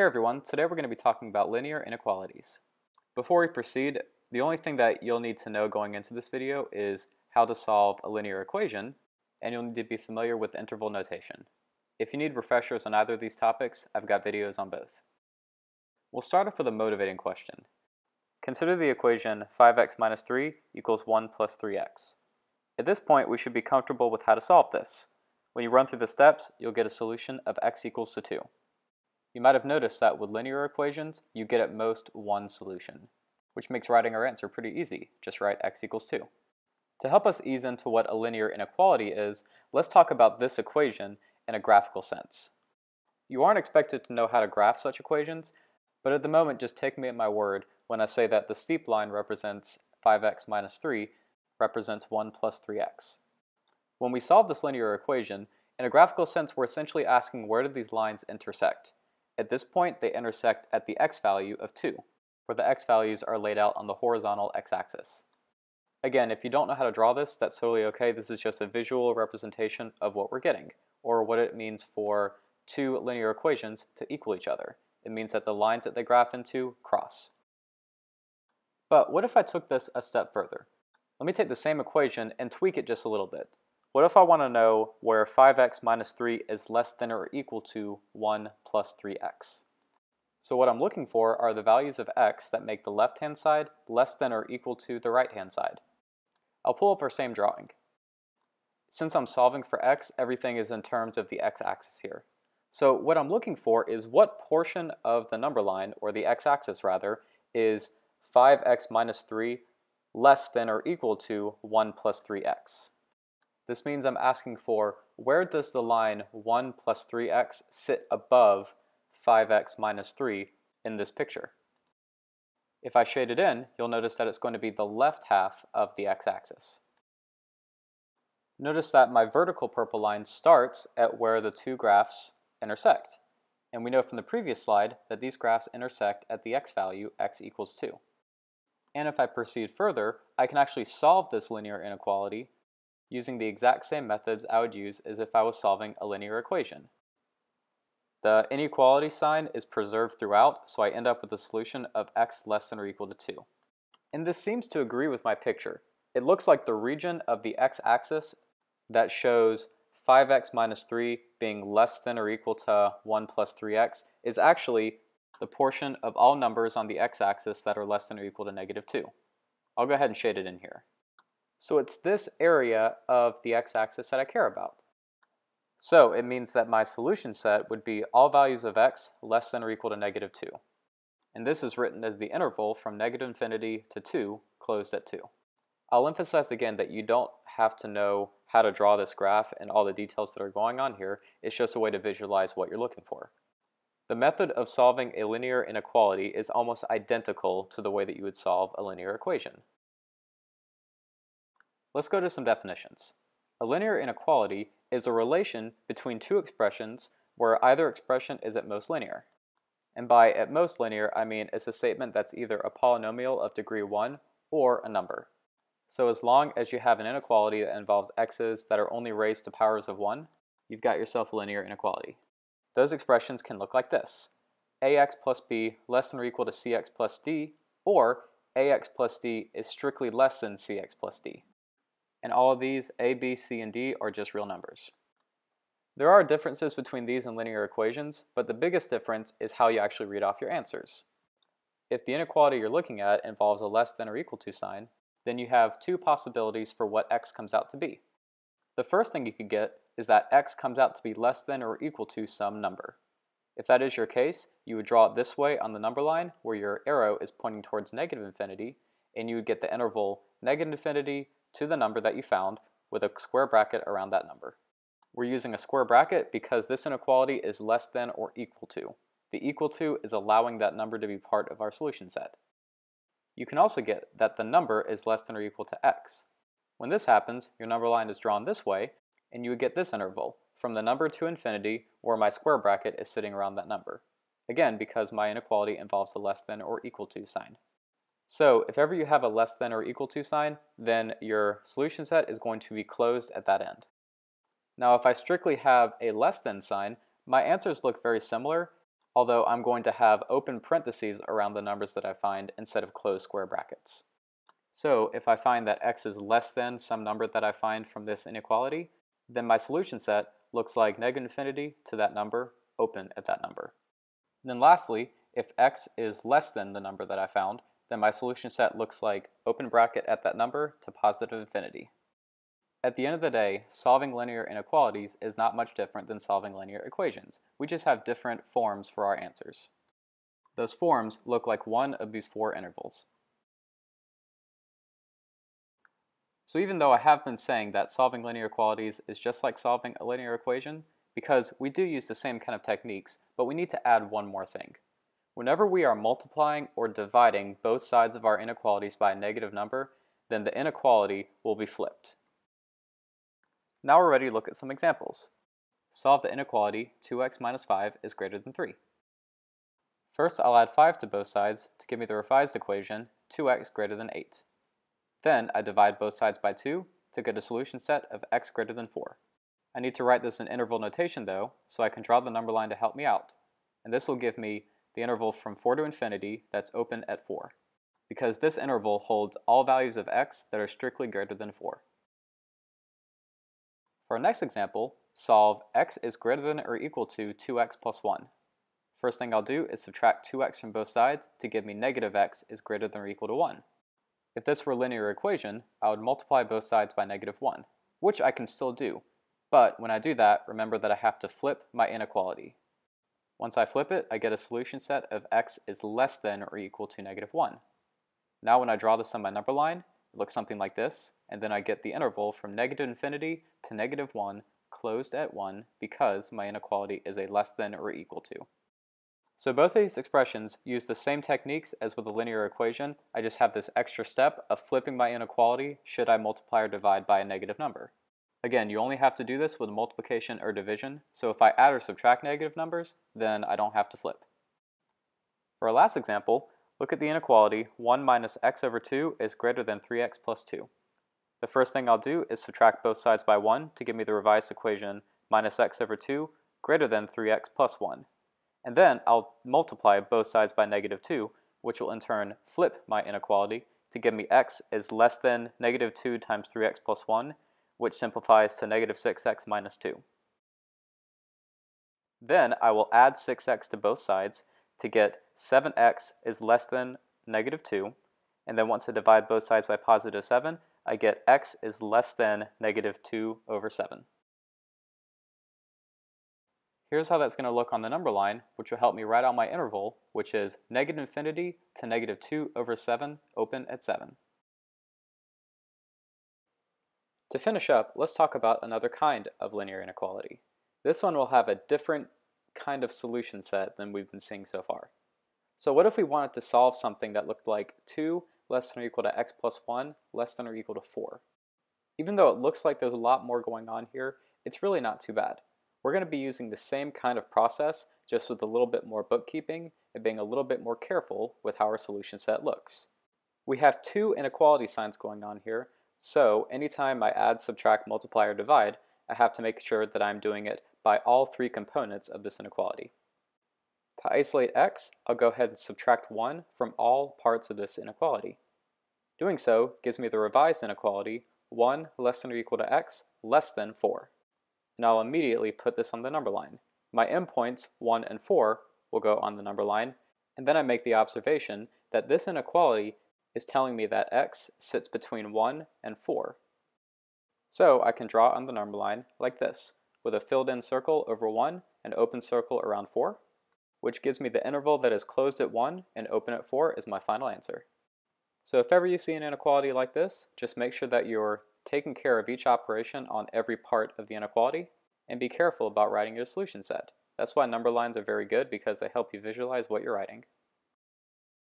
Hey everyone, today we're going to be talking about linear inequalities. Before we proceed, the only thing that you'll need to know going into this video is how to solve a linear equation, and you'll need to be familiar with interval notation. If you need refreshers on either of these topics, I've got videos on both. We'll start off with a motivating question. Consider the equation 5x minus 3 equals 1 plus 3x. At this point, we should be comfortable with how to solve this. When you run through the steps, you'll get a solution of x equals to 2. You might have noticed that with linear equations, you get at most one solution, which makes writing our answer pretty easy. Just write x equals 2. To help us ease into what a linear inequality is, let's talk about this equation in a graphical sense. You aren't expected to know how to graph such equations, but at the moment just take me at my word when I say that the steep line represents 5x minus 3 represents 1 plus 3x. When we solve this linear equation, in a graphical sense we're essentially asking where do these lines intersect. At this point, they intersect at the x value of 2, where the x values are laid out on the horizontal x-axis. Again, if you don't know how to draw this, that's totally okay. This is just a visual representation of what we're getting, or what it means for two linear equations to equal each other. It means that the lines that they graph into cross. But what if I took this a step further? Let me take the same equation and tweak it just a little bit. What if I want to know where 5x minus 3 is less than or equal to 1 plus 3x? So what I'm looking for are the values of x that make the left-hand side less than or equal to the right-hand side. I'll pull up our same drawing. Since I'm solving for x, everything is in terms of the x-axis here. So what I'm looking for is what portion of the number line, or the x-axis rather, is 5x minus 3 less than or equal to 1 plus 3x. This means I'm asking for where does the line 1 plus 3x sit above 5x minus 3 in this picture? If I shade it in, you'll notice that it's going to be the left half of the x-axis. Notice that my vertical purple line starts at where the two graphs intersect. And we know from the previous slide that these graphs intersect at the x value, x equals 2. And if I proceed further, I can actually solve this linear inequality using the exact same methods I would use as if I was solving a linear equation. The inequality sign is preserved throughout, so I end up with a solution of x less than or equal to 2. And this seems to agree with my picture. It looks like the region of the x-axis that shows 5x minus 3 being less than or equal to 1 plus 3x is actually the portion of all numbers on the x-axis that are less than or equal to negative 2. I'll go ahead and shade it in here. So it's this area of the x-axis that I care about. So it means that my solution set would be all values of x less than or equal to negative 2. And this is written as the interval from negative infinity to 2 closed at 2. I'll emphasize again that you don't have to know how to draw this graph and all the details that are going on here. It's just a way to visualize what you're looking for. The method of solving a linear inequality is almost identical to the way that you would solve a linear equation. Let's go to some definitions. A linear inequality is a relation between two expressions where either expression is at most linear. And by at most linear, I mean it's a statement that's either a polynomial of degree 1 or a number. So as long as you have an inequality that involves x's that are only raised to powers of 1, you've got yourself a linear inequality. Those expressions can look like this. ax plus b less than or equal to cx plus d, or ax plus d is strictly less than cx plus d and all of these, a, b, c, and d, are just real numbers. There are differences between these and linear equations, but the biggest difference is how you actually read off your answers. If the inequality you're looking at involves a less than or equal to sign, then you have two possibilities for what x comes out to be. The first thing you could get is that x comes out to be less than or equal to some number. If that is your case, you would draw it this way on the number line where your arrow is pointing towards negative infinity, and you would get the interval negative infinity to the number that you found with a square bracket around that number. We're using a square bracket because this inequality is less than or equal to. The equal to is allowing that number to be part of our solution set. You can also get that the number is less than or equal to x. When this happens, your number line is drawn this way, and you would get this interval, from the number to infinity, where my square bracket is sitting around that number. Again, because my inequality involves a less than or equal to sign. So if ever you have a less than or equal to sign, then your solution set is going to be closed at that end. Now if I strictly have a less than sign, my answers look very similar, although I'm going to have open parentheses around the numbers that I find instead of closed square brackets. So if I find that x is less than some number that I find from this inequality, then my solution set looks like negative infinity to that number, open at that number. And then lastly, if x is less than the number that I found, then my solution set looks like open bracket at that number to positive infinity. At the end of the day, solving linear inequalities is not much different than solving linear equations. We just have different forms for our answers. Those forms look like one of these four intervals. So even though I have been saying that solving linear equalities is just like solving a linear equation, because we do use the same kind of techniques, but we need to add one more thing. Whenever we are multiplying or dividing both sides of our inequalities by a negative number, then the inequality will be flipped. Now we're ready to look at some examples. Solve the inequality 2x minus 5 is greater than 3. First, I'll add 5 to both sides to give me the revised equation 2x greater than 8. Then I divide both sides by 2 to get a solution set of x greater than 4. I need to write this in interval notation though, so I can draw the number line to help me out. And this will give me the interval from 4 to infinity that's open at 4. Because this interval holds all values of x that are strictly greater than 4. For our next example, solve x is greater than or equal to 2x plus 1. First thing I'll do is subtract 2x from both sides to give me negative x is greater than or equal to 1. If this were a linear equation, I would multiply both sides by negative 1, which I can still do. But when I do that, remember that I have to flip my inequality. Once I flip it, I get a solution set of x is less than or equal to negative 1. Now when I draw this on my number line, it looks something like this, and then I get the interval from negative infinity to negative 1 closed at 1 because my inequality is a less than or equal to. So both of these expressions use the same techniques as with a linear equation, I just have this extra step of flipping my inequality should I multiply or divide by a negative number. Again, you only have to do this with multiplication or division, so if I add or subtract negative numbers, then I don't have to flip. For our last example, Look at the inequality, 1 minus x over 2 is greater than 3x plus 2. The first thing I'll do is subtract both sides by 1 to give me the revised equation minus x over 2 greater than 3x plus 1. And then I'll multiply both sides by negative 2, which will in turn flip my inequality to give me x is less than negative 2 times 3x plus 1, which simplifies to negative 6x minus 2. Then I will add 6x to both sides to get 7x is less than negative 2, and then once I divide both sides by positive 7, I get x is less than negative 2 over 7. Here's how that's going to look on the number line, which will help me write out my interval, which is negative infinity to negative 2 over 7, open at 7. To finish up, let's talk about another kind of linear inequality. This one will have a different kind of solution set than we've been seeing so far. So what if we wanted to solve something that looked like 2 less than or equal to x plus 1 less than or equal to 4? Even though it looks like there's a lot more going on here, it's really not too bad. We're going to be using the same kind of process, just with a little bit more bookkeeping and being a little bit more careful with how our solution set looks. We have two inequality signs going on here, so anytime I add, subtract, multiply, or divide, I have to make sure that I'm doing it by all three components of this inequality. To isolate x, I'll go ahead and subtract 1 from all parts of this inequality. Doing so gives me the revised inequality 1 less than or equal to x less than 4. And I'll immediately put this on the number line. My endpoints 1 and 4 will go on the number line, and then I make the observation that this inequality is telling me that x sits between 1 and 4. So I can draw on the number line like this with a filled in circle over 1 and open circle around 4, which gives me the interval that is closed at 1 and open at 4 is my final answer. So if ever you see an inequality like this, just make sure that you're taking care of each operation on every part of the inequality, and be careful about writing your solution set. That's why number lines are very good because they help you visualize what you're writing.